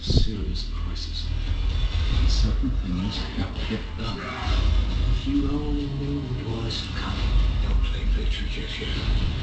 Serious crisis. And certain things have to get done. If you only knew what was coming. Don't play victory just yet.